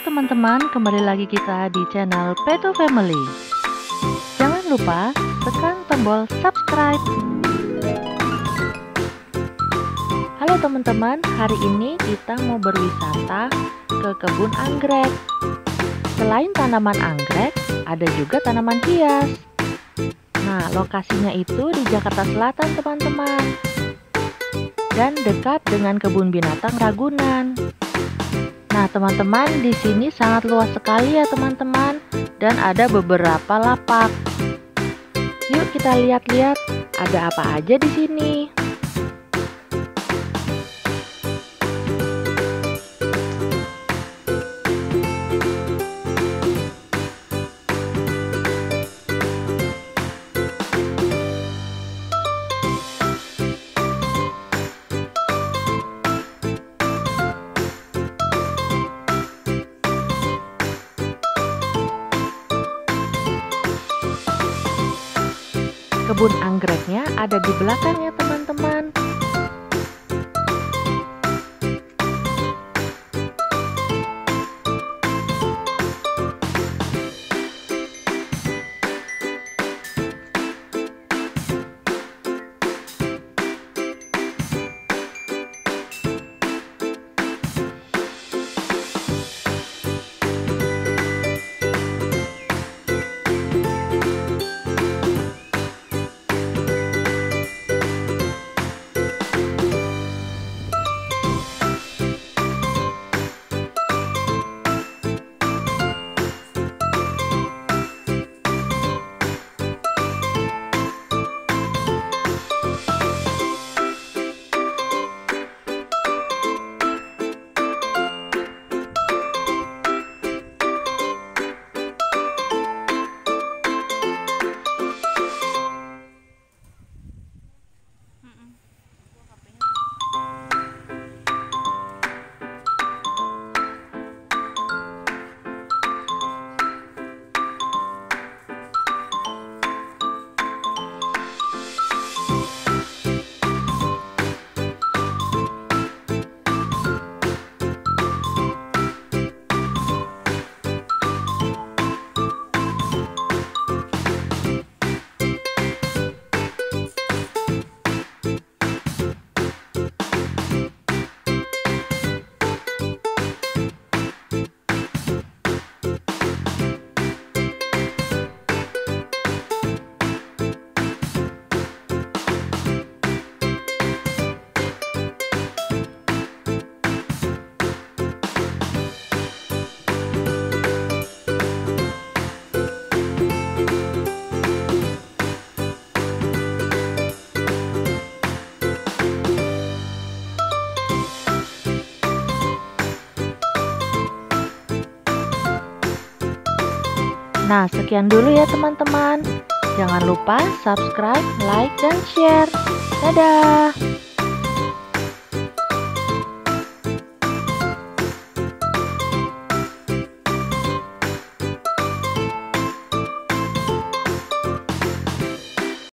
teman-teman, kembali lagi kita di channel Peto Family. Jangan lupa tekan tombol subscribe. Halo teman-teman, hari ini kita mau berwisata ke kebun anggrek. Selain tanaman anggrek, ada juga tanaman hias. Nah, lokasinya itu di Jakarta Selatan, teman-teman. Dan dekat dengan kebun binatang Ragunan. Nah, teman-teman, di sini sangat luas sekali ya, teman-teman, dan ada beberapa lapak. Yuk kita lihat-lihat ada apa aja di sini. Kebun anggreknya ada di belakang ya teman-teman. Nah, sekian dulu ya teman-teman. Jangan lupa subscribe, like, dan share. Dadah!